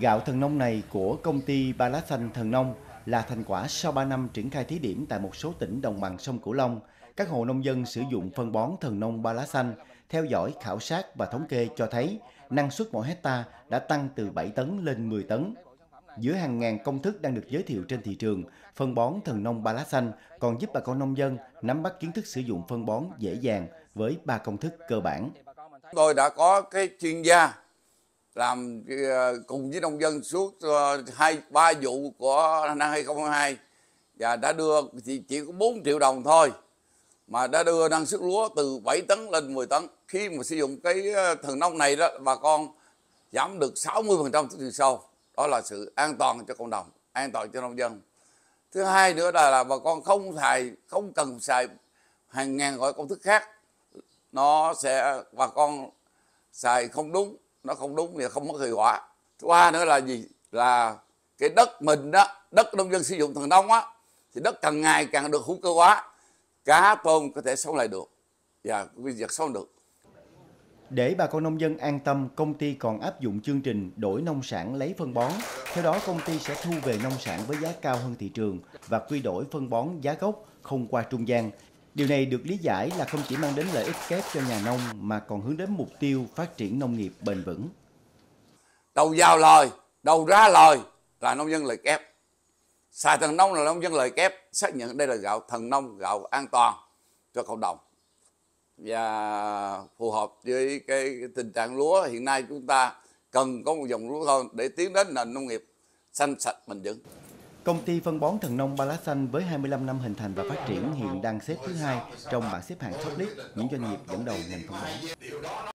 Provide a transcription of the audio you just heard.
Gạo thần nông này của công ty Ba Lá Xanh Thần Nông là thành quả sau 3 năm triển khai thí điểm tại một số tỉnh đồng bằng sông Cửu Long. Các hộ nông dân sử dụng phân bón thần nông Ba Lá Xanh, theo dõi, khảo sát và thống kê cho thấy năng suất mỗi hecta đã tăng từ 7 tấn lên 10 tấn. Giữa hàng ngàn công thức đang được giới thiệu trên thị trường, phân bón thần nông Ba Lá Xanh còn giúp bà con nông dân nắm bắt kiến thức sử dụng phân bón dễ dàng với ba công thức cơ bản. Tôi đã có cái chuyên gia làm ờ, cùng với nông dân suốt ờ, hai ba vụ của năm 2022 và đã đưa chỉ, chỉ có 4 triệu đồng thôi mà đã đưa năng suất lúa từ 7 tấn lên 10 tấn. Khi mà sử dụng cái ờ, thần nông này đó bà con giảm được 60% từ sâu đó là sự an toàn cho cộng đồng an toàn cho nông dân. Thứ hai nữa là, là bà con không xài không cần xài hàng ngàn loại công thức khác. Nó sẽ bà con xài không đúng nó không đúng thì không có hiệu quả thứ ba nữa là gì là cái đất mình đó đất nông dân sử dụng thần nông á thì đất càng ngày càng được hữu cơ hóa cá tôm có thể sống lại được và quy vật sống được để bà con nông dân an tâm, công ty còn áp dụng chương trình đổi nông sản lấy phân bón. Theo đó, công ty sẽ thu về nông sản với giá cao hơn thị trường và quy đổi phân bón giá gốc không qua trung gian. Điều này được lý giải là không chỉ mang đến lợi ích kép cho nhà nông mà còn hướng đến mục tiêu phát triển nông nghiệp bền vững. Đầu vào lời, đầu ra lời là nông dân lời kép. Xài thần nông là nông dân lời kép, xác nhận đây là gạo thần nông, gạo an toàn cho cộng đồng và phù hợp với cái tình trạng lúa hiện nay chúng ta cần có một dòng lúa hơn để tiến đến nền nông nghiệp xanh sạch bền vững. Công ty phân bón thần nông Ba Lá Xanh với 25 năm hình thành và phát triển hiện đang xếp thứ hai trong bảng xếp hạng top list những doanh nghiệp dẫn đầu ngành phân bón.